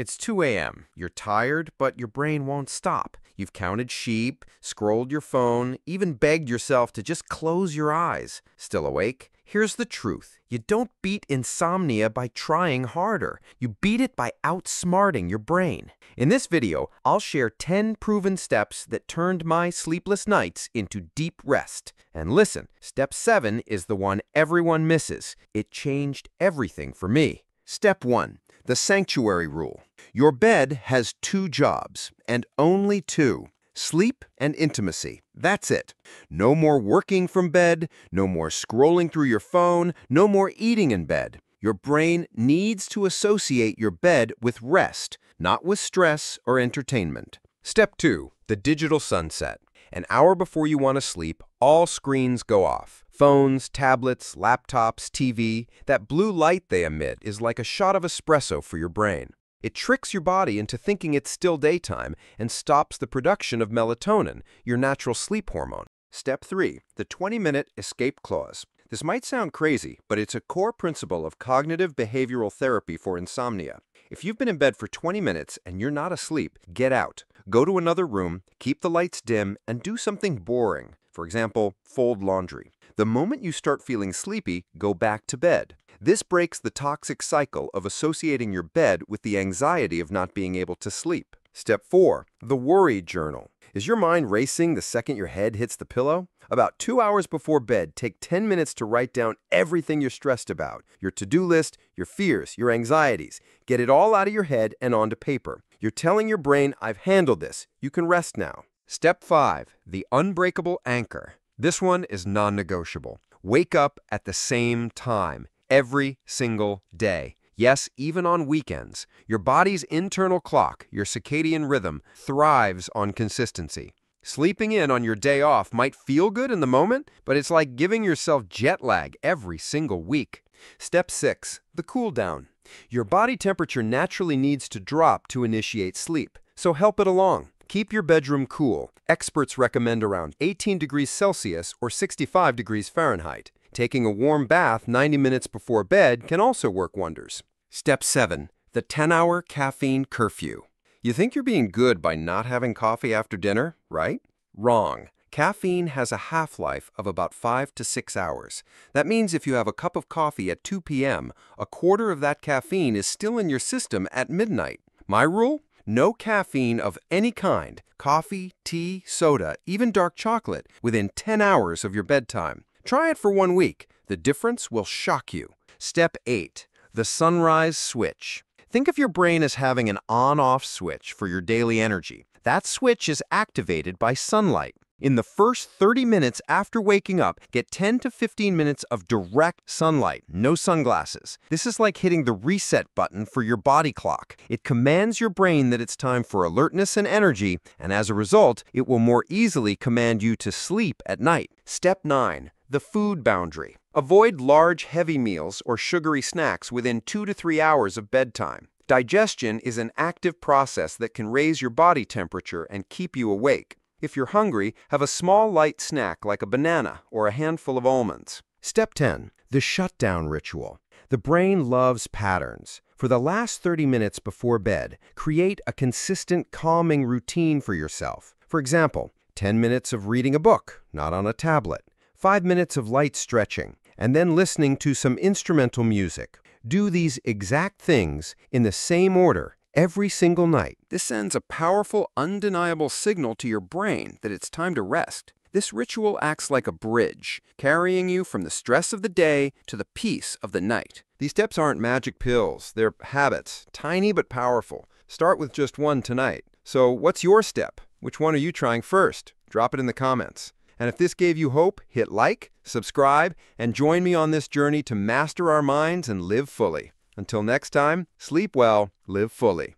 It's 2 a.m. You're tired, but your brain won't stop. You've counted sheep, scrolled your phone, even begged yourself to just close your eyes. Still awake? Here's the truth. You don't beat insomnia by trying harder. You beat it by outsmarting your brain. In this video, I'll share 10 proven steps that turned my sleepless nights into deep rest. And listen, step 7 is the one everyone misses. It changed everything for me. Step 1. The Sanctuary Rule. Your bed has two jobs, and only two. Sleep and intimacy. That's it. No more working from bed, no more scrolling through your phone, no more eating in bed. Your brain needs to associate your bed with rest, not with stress or entertainment. Step 2. The Digital Sunset. An hour before you want to sleep, all screens go off. Phones, tablets, laptops, TV, that blue light they emit is like a shot of espresso for your brain. It tricks your body into thinking it's still daytime and stops the production of melatonin, your natural sleep hormone. Step 3. The 20-minute escape clause. This might sound crazy, but it's a core principle of cognitive behavioral therapy for insomnia. If you've been in bed for 20 minutes and you're not asleep, get out. Go to another room, keep the lights dim, and do something boring. For example, fold laundry. The moment you start feeling sleepy, go back to bed. This breaks the toxic cycle of associating your bed with the anxiety of not being able to sleep. Step 4. The Worry Journal. Is your mind racing the second your head hits the pillow? About two hours before bed, take 10 minutes to write down everything you're stressed about. Your to-do list, your fears, your anxieties. Get it all out of your head and onto paper. You're telling your brain, I've handled this. You can rest now. Step 5. The Unbreakable Anchor. This one is non-negotiable. Wake up at the same time every single day. Yes, even on weekends. Your body's internal clock, your circadian rhythm, thrives on consistency. Sleeping in on your day off might feel good in the moment, but it's like giving yourself jet lag every single week. Step 6. The cool down. Your body temperature naturally needs to drop to initiate sleep, so help it along. Keep your bedroom cool. Experts recommend around 18 degrees Celsius or 65 degrees Fahrenheit. Taking a warm bath 90 minutes before bed can also work wonders. Step 7. The 10-hour caffeine curfew. You think you're being good by not having coffee after dinner, right? Wrong. Caffeine has a half-life of about 5 to 6 hours. That means if you have a cup of coffee at 2 p.m., a quarter of that caffeine is still in your system at midnight. My rule? No caffeine of any kind, coffee, tea, soda, even dark chocolate, within 10 hours of your bedtime. Try it for one week. The difference will shock you. Step 8. The Sunrise Switch. Think of your brain as having an on-off switch for your daily energy. That switch is activated by sunlight. In the first 30 minutes after waking up, get 10 to 15 minutes of direct sunlight, no sunglasses. This is like hitting the reset button for your body clock. It commands your brain that it's time for alertness and energy, and as a result, it will more easily command you to sleep at night. Step 9. The food boundary. Avoid large, heavy meals or sugary snacks within two to three hours of bedtime. Digestion is an active process that can raise your body temperature and keep you awake. If you're hungry, have a small light snack like a banana or a handful of almonds. Step 10. The shutdown ritual. The brain loves patterns. For the last 30 minutes before bed, create a consistent calming routine for yourself. For example, 10 minutes of reading a book, not on a tablet five minutes of light stretching, and then listening to some instrumental music. Do these exact things in the same order every single night. This sends a powerful, undeniable signal to your brain that it's time to rest. This ritual acts like a bridge, carrying you from the stress of the day to the peace of the night. These steps aren't magic pills, they're habits, tiny but powerful. Start with just one tonight. So what's your step? Which one are you trying first? Drop it in the comments. And if this gave you hope, hit like, subscribe, and join me on this journey to master our minds and live fully. Until next time, sleep well, live fully.